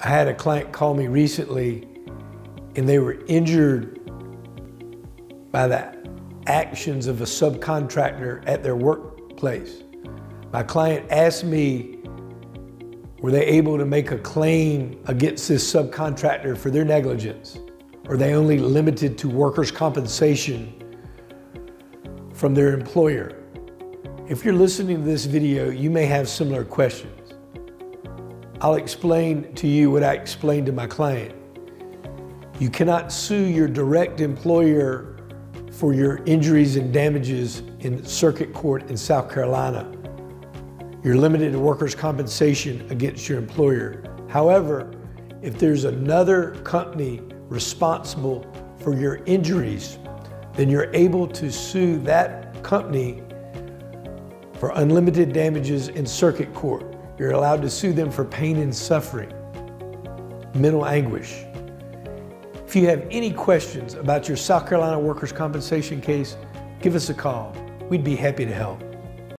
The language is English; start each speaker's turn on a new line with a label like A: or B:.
A: I had a client call me recently and they were injured by the actions of a subcontractor at their workplace. My client asked me, were they able to make a claim against this subcontractor for their negligence? Are they only limited to workers' compensation from their employer? If you're listening to this video, you may have similar questions. I'll explain to you what I explained to my client. You cannot sue your direct employer for your injuries and damages in circuit court in South Carolina. You're limited to workers' compensation against your employer. However, if there's another company responsible for your injuries, then you're able to sue that company for unlimited damages in circuit court. You're allowed to sue them for pain and suffering, mental anguish. If you have any questions about your South Carolina workers' compensation case, give us a call. We'd be happy to help.